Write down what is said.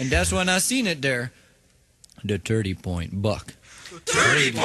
And that's when I seen it there. The 30 point buck. 30 point.